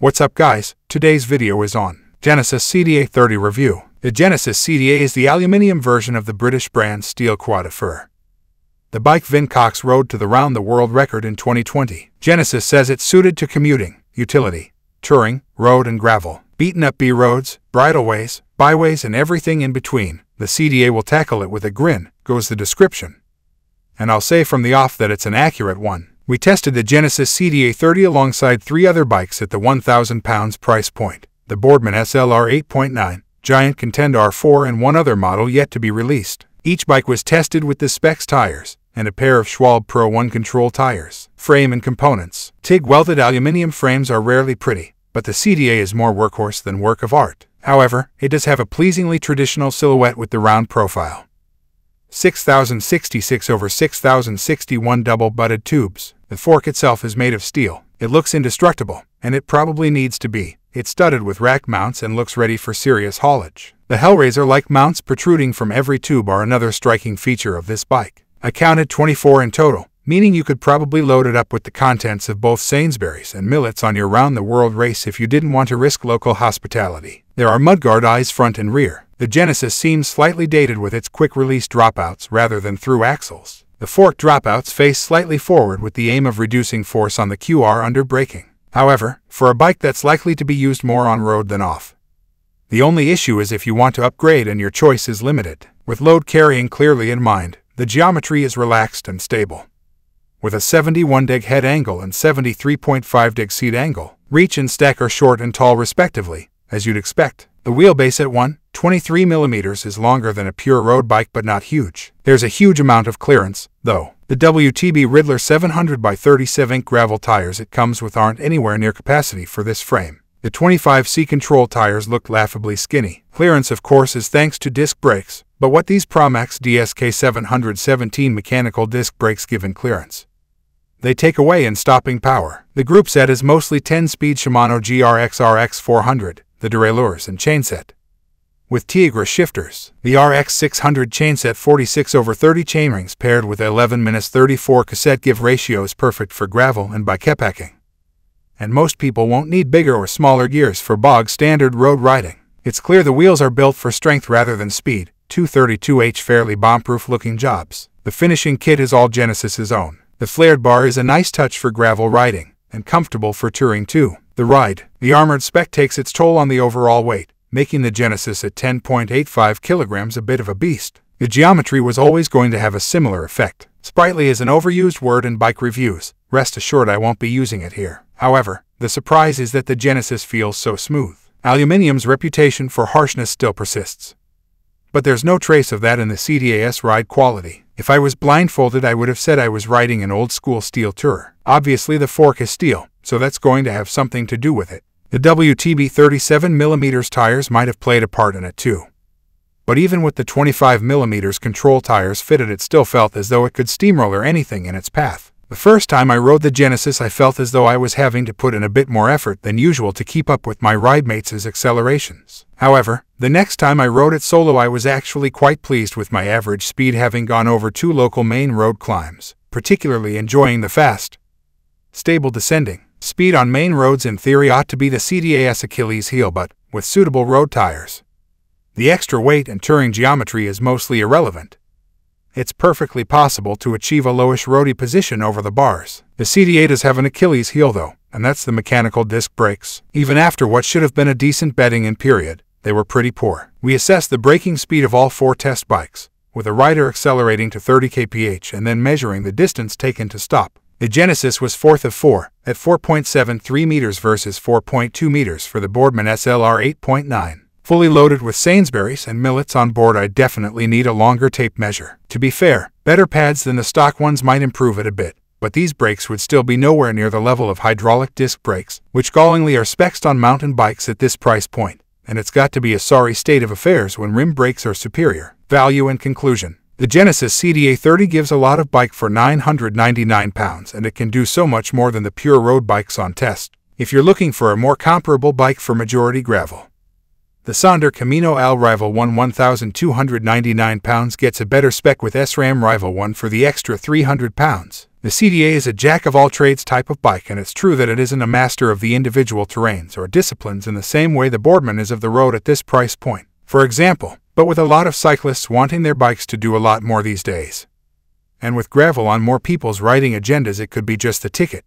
What's up guys, today's video is on Genesis CDA 30 review. The Genesis CDA is the aluminium version of the British brand Steel Croix de Fer. The bike Vin Cox rode to the round the world record in 2020. Genesis says it's suited to commuting, utility, touring, road and gravel, beaten up B roads, bridleways, byways and everything in between. The CDA will tackle it with a grin, goes the description. And I'll say from the off that it's an accurate one. We tested the Genesis CDA 30 alongside three other bikes at the £1,000 price point the Boardman SLR 8.9, Giant Contend R4, and one other model yet to be released. Each bike was tested with the specs tires and a pair of Schwalbe Pro 1 Control tires. Frame and components. TIG welded aluminium frames are rarely pretty, but the CDA is more workhorse than work of art. However, it does have a pleasingly traditional silhouette with the round profile. 6066 over 6061 double-butted tubes. The fork itself is made of steel. It looks indestructible, and it probably needs to be. It's studded with rack mounts and looks ready for serious haulage. The Hellraiser-like mounts protruding from every tube are another striking feature of this bike. I counted 24 in total, meaning you could probably load it up with the contents of both Sainsbury's and Millets on your round-the-world race if you didn't want to risk local hospitality. There are mudguard eyes front and rear. The Genesis seems slightly dated with its quick-release dropouts rather than through axles. The fork dropouts face slightly forward with the aim of reducing force on the QR under braking. However, for a bike that's likely to be used more on road than off. The only issue is if you want to upgrade and your choice is limited. With load carrying clearly in mind, the geometry is relaxed and stable. With a 71 deg head angle and 73.5 deg seat angle, reach and stack are short and tall respectively, as you'd expect. The wheelbase at 1, 23 millimeters is longer than a pure road bike but not huge. There's a huge amount of clearance, though. The WTB Riddler 700 by 37 gravel tires it comes with aren't anywhere near capacity for this frame. The 25C Control tires look laughably skinny. Clearance, of course, is thanks to disc brakes, but what these Promax DSK 717 mechanical disc brakes give in clearance? They take away in stopping power. The group set is mostly 10-speed Shimano GRX RX 400, the derailleurs and chainset with Tiagra shifters. The RX600 chainset 46 over 30 chainrings paired with 11-34 cassette give ratios perfect for gravel and bikepacking. And most people won't need bigger or smaller gears for bog standard road riding. It's clear the wheels are built for strength rather than speed, 232H fairly bomb-proof looking jobs. The finishing kit is all Genesis's own. The flared bar is a nice touch for gravel riding, and comfortable for touring too. The ride, the armored spec takes its toll on the overall weight making the Genesis at 10.85 kilograms a bit of a beast. The geometry was always going to have a similar effect. Sprightly is an overused word in bike reviews. Rest assured I won't be using it here. However, the surprise is that the Genesis feels so smooth. Aluminium's reputation for harshness still persists. But there's no trace of that in the CDA's ride quality. If I was blindfolded, I would have said I was riding an old school steel tourer. Obviously, the fork is steel, so that's going to have something to do with it. The WTB 37mm tires might have played a part in it too. But even with the 25mm control tires fitted it still felt as though it could steamroller anything in its path. The first time I rode the Genesis I felt as though I was having to put in a bit more effort than usual to keep up with my ride mates' accelerations. However, the next time I rode it solo I was actually quite pleased with my average speed having gone over two local main road climbs, particularly enjoying the fast, stable descending. Speed on main roads in theory ought to be the CDA's Achilles heel but, with suitable road tires. The extra weight and touring geometry is mostly irrelevant. It's perfectly possible to achieve a lowish roady position over the bars. The CDA does have an Achilles heel though, and that's the mechanical disc brakes. Even after what should have been a decent bedding in period, they were pretty poor. We assessed the braking speed of all four test bikes, with a rider accelerating to 30 kph and then measuring the distance taken to stop. The Genesis was fourth of four, at 4.73 meters versus 4.2 meters for the Boardman SLR 8.9. Fully loaded with Sainsbury's and Millets on board I definitely need a longer tape measure. To be fair, better pads than the stock ones might improve it a bit, but these brakes would still be nowhere near the level of hydraulic disc brakes, which gallingly are spec'd on mountain bikes at this price point, and it's got to be a sorry state of affairs when rim brakes are superior. Value and conclusion. The Genesis CDA 30 gives a lot of bike for £999 and it can do so much more than the pure road bikes on test. If you're looking for a more comparable bike for majority gravel, the Sonder Camino Al Rival 1 £1,299 gets a better spec with SRAM Rival 1 for the extra £300. The CDA is a jack of all trades type of bike, and it's true that it isn't a master of the individual terrains or disciplines in the same way the Boardman is of the road at this price point, for example, but with a lot of cyclists wanting their bikes to do a lot more these days. And with gravel on more people's riding agendas, it could be just the ticket.